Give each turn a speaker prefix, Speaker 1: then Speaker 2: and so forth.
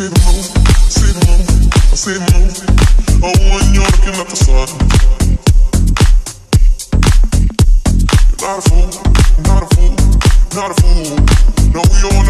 Speaker 1: See the moon, see the moon, I see the moon. Oh, when you're looking at the sun. You're not a fool, not a fool, not a fool. No, you're not